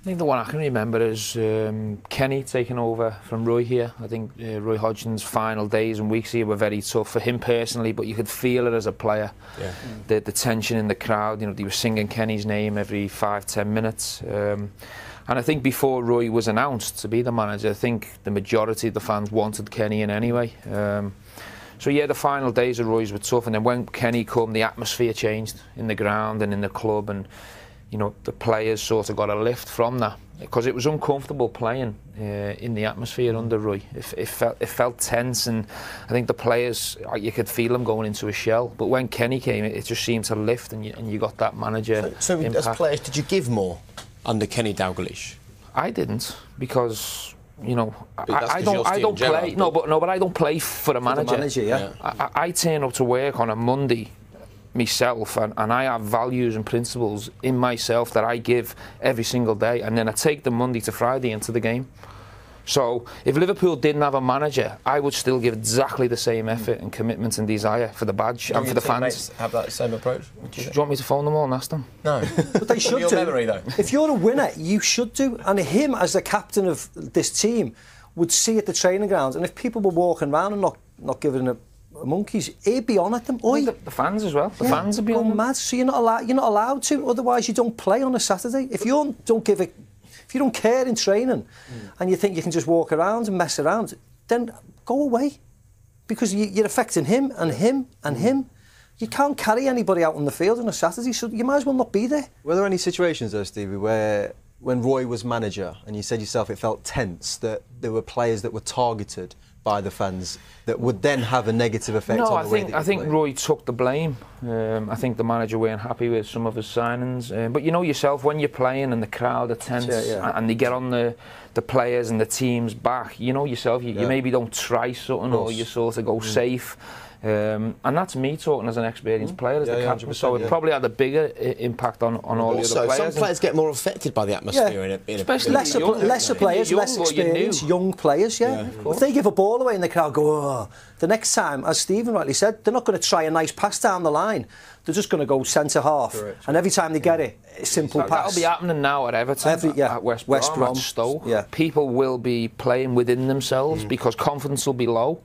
I think the one I can remember is um, Kenny taking over from Roy here. I think uh, Roy Hodgson's final days and weeks here were very tough for him personally, but you could feel it as a player. Yeah. The, the tension in the crowd, you know, they were singing Kenny's name every five, ten minutes. Um, and I think before Roy was announced to be the manager, I think the majority of the fans wanted Kenny in anyway. Um, so yeah, the final days of Roy's were tough, and then when Kenny came, the atmosphere changed in the ground and in the club, and you know, the players sort of got a lift from that because it was uncomfortable playing uh, in the atmosphere under Roy. It, it, felt it felt tense, and I think the players uh, you could feel them going into a shell. But when Kenny came, it, it just seemed to lift, and you, and you got that manager. So, so impact. as players, did you give more under Kenny Dalglish? I didn't because you know that's I, I 'cause don't I don't Gerrard, play no but no but I don't play for a manager. manager, yeah. Yeah. I, I- I turn up to work on a Monday myself and, and I have values and principles in myself that I give every single day and then I take them Monday to Friday into the game. So if Liverpool didn't have a manager, I would still give exactly the same effort and commitment and desire for the badge and for the fans. have that same approach? Do you want me to phone them all and ask them? No. But they should your do. memory, though. If you're a winner, you should do. And him, as the captain of this team, would see at the training grounds. And if people were walking around and not, not giving a, a monkeys, he'd be on at them. Oi, The, the fans as well. The Yeah, fans would be go on them. mad. So you're not allowed. You're not allowed to. Otherwise, you don't play on a Saturday. If you don't, don't give a, if you don't care in training, and you think you can just walk around and mess around, then go away, because you, you're affecting him and him and him. You can't carry anybody out on the field on a Saturday, so you might as well not be there. Were there any situations though, Stevie, where when Roy was manager and you said yourself it felt tense that there were players that were targeted by the fans that would then have a negative effect No, on I think I think played? Roy took the blame. Um, I think the manager weren't happy with some of his signings. Um, but you know yourself when you're playing and the crowd are tense Yeah, yeah. and they get on the the players and the team's back. You know yourself. You, Yeah. you maybe don't try something or you sort of go safe. Um, and that's me talking as an experienced player, as Yeah, the yeah, captain. So 100%, it yeah. probably had a bigger I- impact on, on all the other players. some players get more affected by the atmosphere Yeah. in a, in a Especially a- lesser, young, pl- lesser players, young less or you're experience, young players, yeah. if they give a ball away and the crowd go, oh, the next time, as Stephen rightly said, they're not going to try a nice pass down the line. They're just going to go centre half. Correct. And every time they get it, it's simple That- pass. That'll be happening now at Everton, Every- yeah. at West, West Brom, Brom. at Stoke. Yeah. People will be playing within themselves because confidence will be low.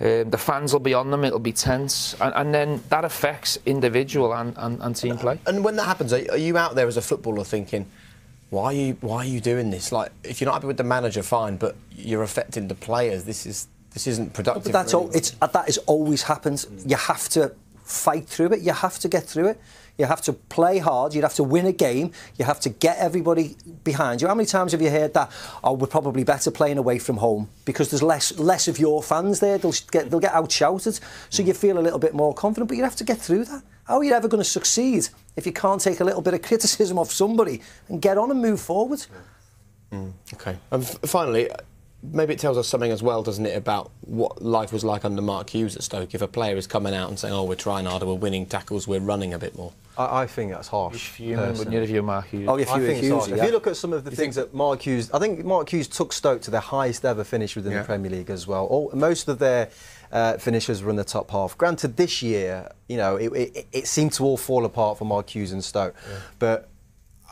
Um, the fans will be on them, it'll be tense, and, and then that affects individual and, and, and team play. And when that happens, are, are you out there as a footballer thinking, why are you why are you doing this? Like, if you're not happy with the manager, fine, but you're affecting the players. This is this isn't productive. But that's for all. It's that has always happened. You have to fight through it. You have to get through it. You have to play hard. You have to win a game. You have to get everybody behind you. How many times have you heard that? Oh, we're probably better playing away from home because there's less less of your fans there. They'll get they'll get outshouted, so you feel a little bit more confident. But you have to get through that. How are you ever going to succeed if you can't take a little bit of criticism off somebody and get on and move forward? Mm. Okay. And finally, maybe it tells us something as well, doesn't it, about what life was like under Mark Hughes at Stoke. If a player is coming out and saying, "Oh, we're trying harder, we're winning tackles, we're running a bit more." I, I think that's harsh. If you, wouldn't you, if you're Mark Hughes? Oh, if I you think it's accuse harsh. it, If you look at some of the things that Mark Hughes, I think Mark Hughes took Stoke to their highest ever finish within Yeah. the Premier League as well. All, most of their uh, finishers were in the top half. Granted, this year, you know, it, it, it seemed to all fall apart for Mark Hughes and Stoke, but.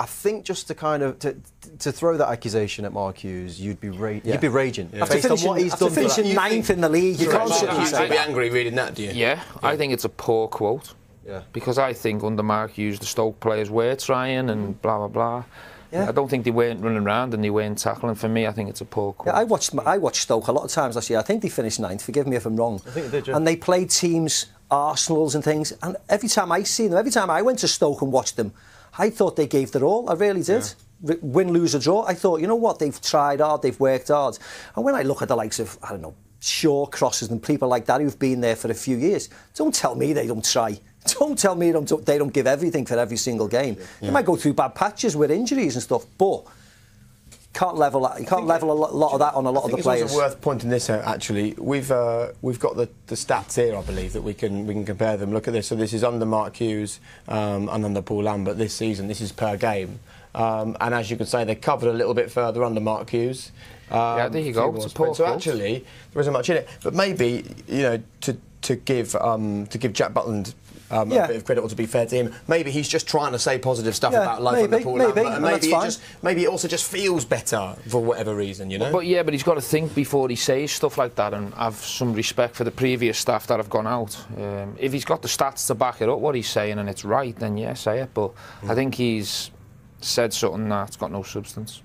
I think just to kind of to, to throw that accusation at Mark Hughes, you'd be ra- Yeah. you'd be raging After based on finishing, what he's done. finishing ninth in the league, you can't sit Mark and Hughes say would be angry reading that, do you? Yeah, I think it's a poor quote. Yeah. Because I think under Mark Hughes, the Stoke players were trying and blah, blah, blah. Yeah. I don't think they weren't running around and they weren't tackling. For me, I think it's a poor quote. Yeah, I watched I watched Stoke a lot of times last year. I think they finished ninth. Forgive me if I'm wrong. I think they did, yeah. And they played teams, Arsenal's and things. And every time I see them, every time I went to Stoke and watched them, I thought they gave their all. I really did. R- Win, lose, or draw. I thought, you know what? They've tried hard. They've worked hard. And when I look at the likes of I don't know Shawcrosses and people like that who've been there for a few years, don't tell me they don't try. Don't tell me they don't, they don't give everything for every single game. They might go through bad patches with injuries and stuff, but can't level that. You can't level a lot, lot of that on a lot I of think the it's players. also worth pointing this out. Actually, we've uh, we've got the, the stats here. I believe that we can we can compare them. Look at this. So this is under Mark Hughes um, and under Paul Lambert this season. This is per game, um, and as you can say, they covered a little bit further under Mark Hughes. Um, Yeah, there you a go. few It's a So actually, there isn't much in it. But maybe you know to to give um, to give Jack Butland um, Yeah. a bit of credit, or to be fair to him. Maybe he's just trying to say positive stuff Yeah, about life on maybe, the Paul maybe, Lambert, and and maybe it fine. just maybe it also just feels better for whatever reason, you know. But yeah, but he's got to think before he says stuff like that and have some respect for the previous staff that have gone out. Um, if he's got the stats to back it up, what he's saying, and it's right, then yeah, say it. But I think he's said something that's got no substance.